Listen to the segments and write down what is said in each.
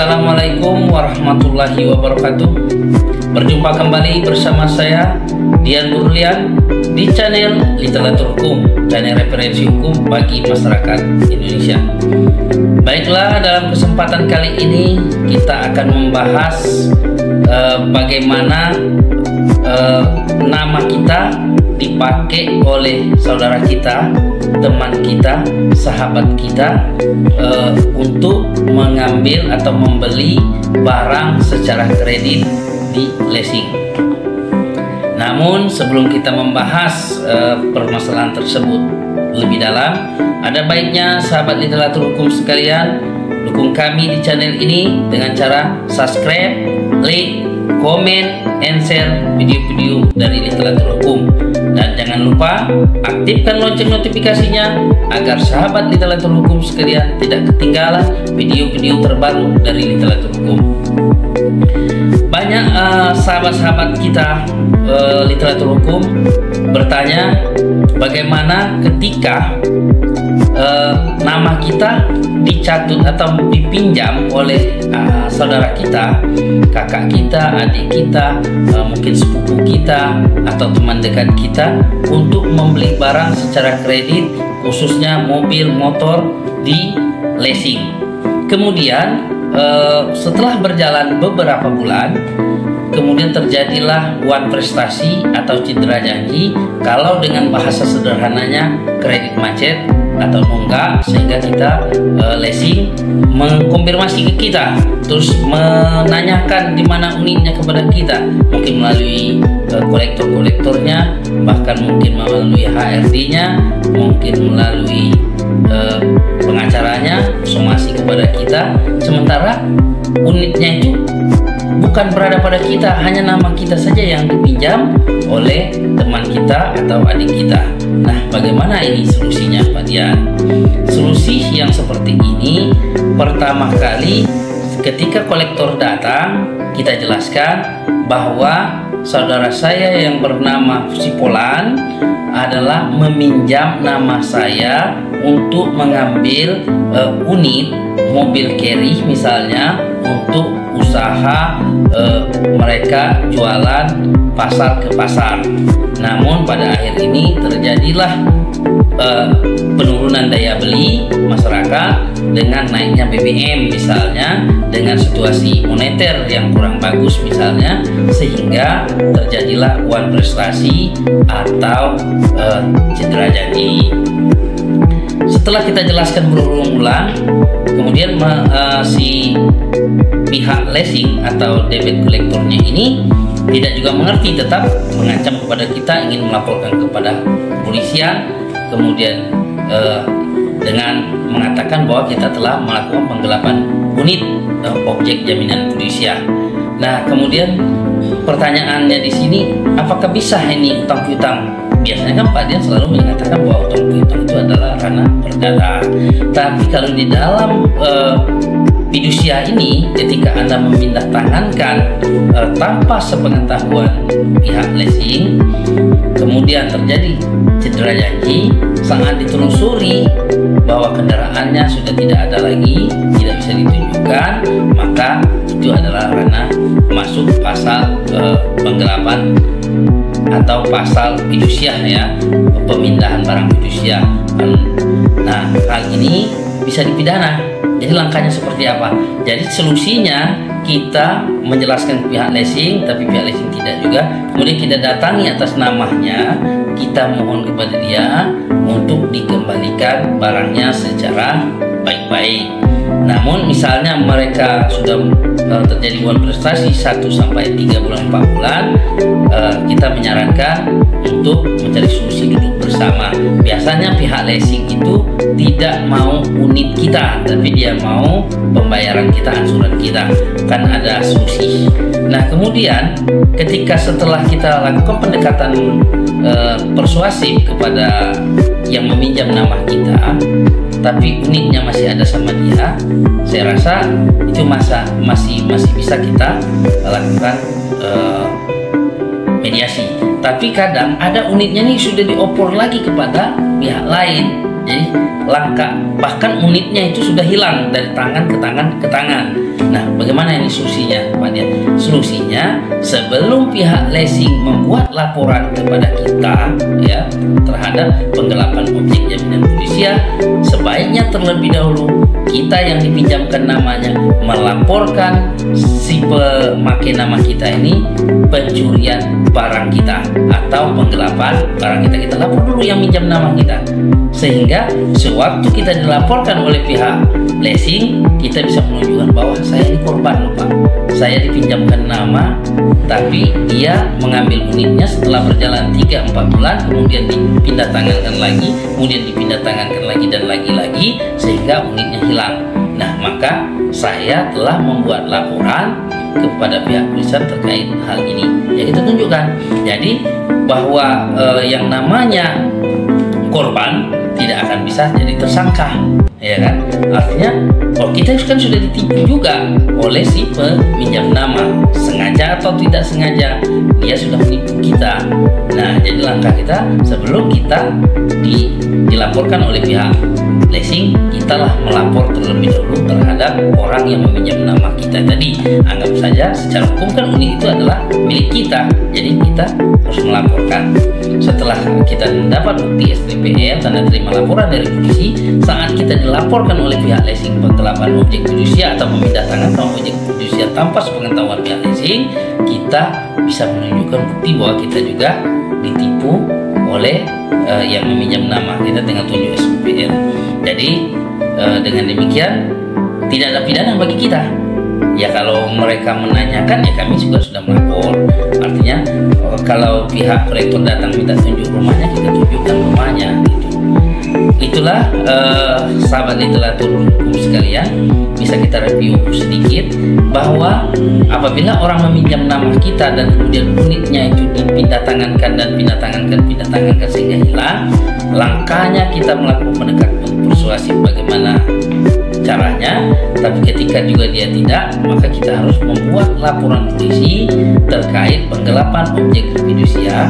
Assalamualaikum warahmatullahi wabarakatuh. Berjumpa kembali bersama saya Dian Nurlian di channel Literatur Hukum Channel referensi hukum bagi masyarakat Indonesia. Baiklah dalam kesempatan kali ini kita akan membahas uh, bagaimana uh, nama kita dipakai oleh saudara kita, teman kita, sahabat kita uh, untuk mengambil atau membeli barang secara kredit di leasing. Namun sebelum kita membahas uh, permasalahan tersebut lebih dalam, ada baiknya sahabat literatur hukum sekalian dukung kami di channel ini dengan cara subscribe, like, komen, and share video-video dari literatur hukum. Dan jangan lupa aktifkan lonceng notifikasinya agar sahabat literatur hukum sekalian tidak ketinggalan video-video terbaru dari literatur hukum. Banyak uh, sahabat-sahabat kita uh, literatur hukum bertanya bagaimana ketika uh, nama kita dicatut atau dipinjam oleh uh, saudara kita, kakak kita, adik kita, uh, mungkin sepupu kita atau teman dekat kita untuk membeli barang secara kredit khususnya mobil motor di leasing. Kemudian setelah berjalan beberapa bulan kemudian terjadilah one prestasi atau cedera janji. Kalau dengan bahasa sederhananya kredit macet atau nunggak sehingga kita uh, leasing mengkonfirmasi ke kita. Terus menanyakan di mana unitnya kepada kita. Mungkin melalui uh, kolektor-kolektornya bahkan mungkin melalui HRD-nya mungkin melalui uh, pengacaranya somasi kepada kita. Sementara unitnya itu bukan berada pada kita, hanya nama kita saja yang dipinjam oleh teman kita atau adik kita. Nah, bagaimana ini solusinya, Pak Dian? Solusi yang seperti ini pertama kali ketika kolektor datang, kita jelaskan bahwa saudara saya yang bernama Sipolan adalah meminjam nama saya untuk mengambil uh, unit mobil carry misalnya untuk usaha uh, mereka jualan pasar ke pasar. Namun pada akhir ini terjadilah uh, penurunan daya beli masyarakat dengan naiknya BBM misalnya dengan situasi moneter yang kurang bagus misalnya sehingga terjadilah uang prestasi atau uh, cedera janji setelah kita jelaskan berulang-ulang kemudian uh, si pihak leasing atau debit kolektornya ini tidak juga mengerti tetap mengancam kepada kita ingin melaporkan kepada polisian kemudian uh, dengan mengatakan bahwa kita telah melakukan penggelapan unit uh, objek jaminan fidusia. Nah, kemudian pertanyaannya di sini apakah bisa ini utang piutang biasanya kan Pak Dian selalu mengatakan bahwa utang piutang itu adalah ranah perdata. Tapi kalau di dalam uh, fidusia ini ketika Anda memindah tangankan uh, tanpa sepengetahuan pihak leasing kemudian terjadi cedera janji sangat ditelusuri bahwa kendaraannya sudah tidak ada lagi tidak bisa ditunjukkan maka itu adalah ranah masuk pasal uh, penggelapan atau pasal fidusia ya pemindahan barang fidusia nah hal ini bisa dipidana. Jadi langkahnya seperti apa? Jadi solusinya kita menjelaskan pihak leasing tapi pihak leasing tidak juga. Kemudian kita datangi atas namanya kita mohon kepada dia untuk dikembalikan barangnya secara baik-baik namun misalnya mereka sudah uh, terjadi uang prestasi 1 sampai 3 bulan 4 bulan uh, kita menyarankan untuk mencari solusi duduk bersama. Biasanya pihak leasing itu tidak mau unit kita, tapi dia mau pembayaran kita, ansuran kita. Kan ada solusi. Nah, kemudian ketika setelah kita lakukan pendekatan uh, persuasif kepada yang meminjam nama kita, tapi unitnya masih ada sama dia. Saya rasa itu masa masih masih bisa kita lakukan uh, mediasi. Tapi kadang ada unitnya nih sudah diopor lagi kepada pihak lain Jadi langkah bahkan unitnya itu sudah hilang dari tangan ke tangan ke tangan. Nah, bagaimana ini solusinya, Pak? Solusinya sebelum pihak leasing membuat laporan kepada kita ya terhadap penggelapan objek jaminan fidusia, sebaiknya terlebih dahulu kita yang dipinjamkan namanya melaporkan si pemakai nama kita ini pencurian barang kita atau penggelapan barang kita kita lapor dulu yang minjam nama kita sehingga sewaktu kita dilaporkan oleh pihak leasing kita bisa menunjukkan bahwa saya ini korban loh pak. Saya dipinjamkan nama tapi dia mengambil unitnya setelah berjalan 3-4 bulan kemudian dipindah tangankan lagi kemudian dipindah tangankan lagi dan lagi-lagi sehingga unitnya hilang. Nah maka saya telah membuat laporan kepada pihak perusahaan terkait hal ini. Ya kita tunjukkan. Jadi bahwa eh, yang namanya korban tidak akan bisa jadi tersangka ya kan? Artinya kalau kita kan sudah ditipu juga oleh si peminjam nama. Sengaja atau tidak sengaja dia sudah menipu kita. Nah jadi langkah kita sebelum kita di, dilaporkan oleh pihak leasing kita lah melapor terlebih dahulu terhadap orang yang meminjam nama kita tadi. Anggap saja secara hukum kan unit itu adalah milik kita. Jadi kita harus melaporkan. Setelah kita mendapat bukti STPL tanda terima laporan dari polisi saat kita dilaporkan oleh pihak leasing penggelapan objek fidusia atau memindah tangan objek fidusia tanpa sepengetahuan pihak leasing kita bisa menunjukkan bukti bahwa kita juga ditipu oleh uh, yang meminjam nama kita dengan tunjuk SPL. Jadi uh, dengan demikian tidak ada pidana bagi kita. Ya kalau mereka menanyakan ya kami juga sudah melapor. Artinya kalau pihak rektor datang minta tunjuk rumahnya kita tunjukkan rumahnya gitu. Itulah uh, sahabat literatur hukum sekalian bisa kita review sedikit bahwa apabila orang meminjam nama kita dan kemudian unitnya itu dipindah tangankan dan pindah tangankan pindah tangankan sehingga hilang langkahnya kita melakukan pendekatan persuasif bagaimana caranya. Tapi ketika juga dia tidak maka kita harus membuat laporan polisi terkait penggelapan objek fidusia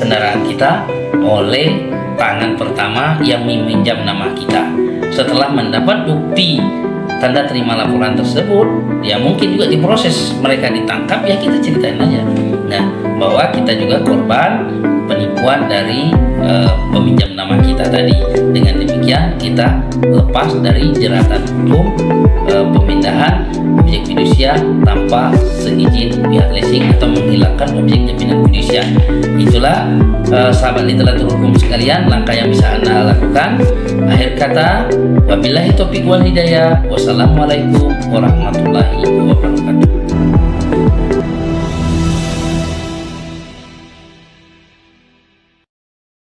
kendaraan kita oleh tangan pertama yang meminjam nama kita. Setelah mendapat bukti tanda terima laporan tersebut ya mungkin juga diproses. Mereka ditangkap ya kita ceritain aja. Nah bahwa kita juga korban penipuan dari uh, peminjam nama kita tadi. Dengan demikian kita lepas dari jeratan hukum uh, pemindahan objek fidusia tanpa seizin pihak leasing atau menghilangkan objek jaminan fidusia. Itulah uh, sahabat literatur hukum sekalian langkah yang bisa anda lakukan. Akhir kata wabillahi taufiq wal hidayah. Wassalamualaikum warahmatullahi wabarakatuh